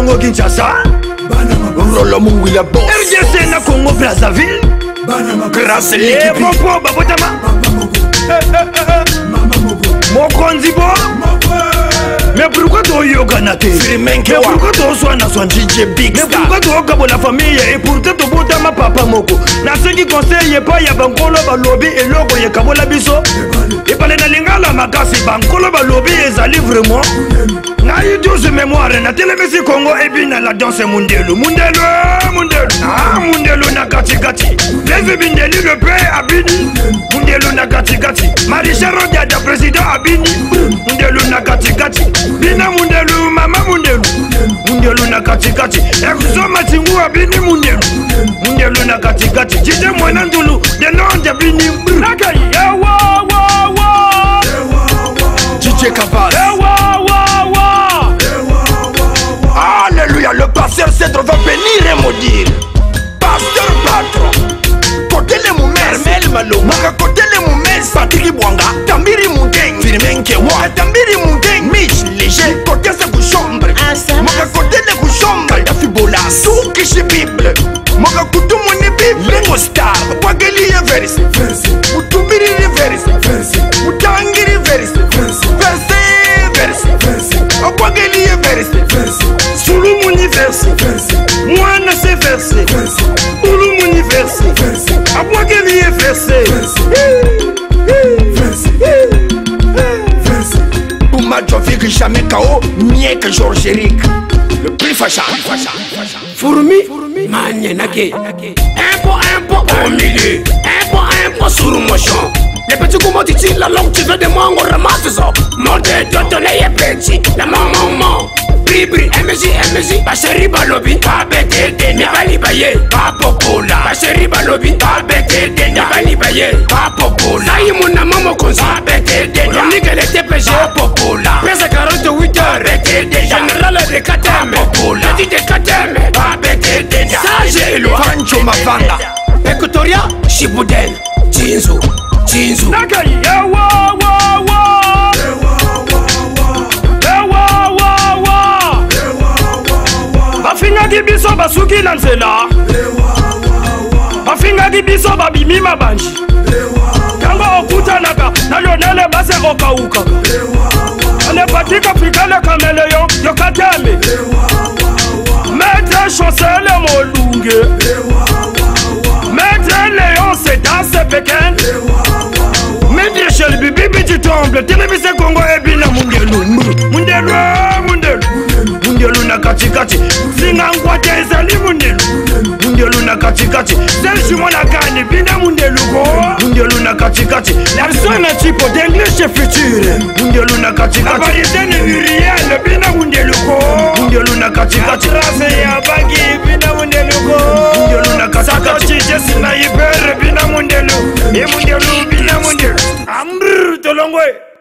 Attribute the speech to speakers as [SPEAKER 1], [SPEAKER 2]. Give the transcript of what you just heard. [SPEAKER 1] congo kinshasa rolo mowila rdc na congo brazaville grasle eh, popo babotama mokonzi bo pourquoi toyokana te pourquoi tozwa na zwa dj big pourquoi tokabola famiye e pourtant tobotama papa moko nasengi conseil epai ya bankolo balobi eloko yekabola biso ebale nalingala makasi bankolo balobi ezali vraimen ngai douze mémoire natelemisi kongo ebina la danse mundelu mundelu mundelu ah, mundelu na katikati leve bindeli le pe abini mundelu na katikati maricharo diada président abini katikati ekuzoma zinguwa bini mundelu mundelu na katikati jide mwana ndulu denonde bini DJ Caval Alléluia, le pasteur se va venir et maudire Patro, patron Côté les moumères, Malo Maka côté kishi bible moka kutumuni bible ngo star kwageliye verse utumbilile verse utangile verse verse verse okwageliye verse sulumuni verse mwana se verse ulumuni verse akwageliye verse Buma Jovi Richamé Kao, Miek Georgeric. Le plus fâchant. fourmi magnenake impôt impôt au milieu impôt impôt sur mon champ les petits comment tu tires la langue tu veux des mangues ramasse ça mon dieu tonton les petits la maman maman bribri mj mj basheri balobi babetete mibali baye bapopola basheri balobi babetete mibali baye bapopola nayi monama mokonzi babetete lomikele tepeshe bapopola pesa 48 heures betete général de kateme bapopola edi de kateme mavanga ekotoria shibuden cinzu cinzu bafingaki biso basuki na nzela bafingaki biso babimi mabanji ntango okutanaka na lionele base okawukaka anepatika fikale kameleyo yokateme maître chancele molunge pekene maître shelbi bibi jitomble televise kongo ebina mundelu mundelu mundelu mundelu na katikati zinga nkwate ezali mundelu mundelu na katikati zeljumo na kani bina mundeluko mundelu na katikati larson na cipo d'englishe future mundelu na katikati abarietene uriele bina mundeluko mundelu na katikati rase ya bagi bina mundeluko 내 문제로 밀나 문제 아무리 돌아온 거야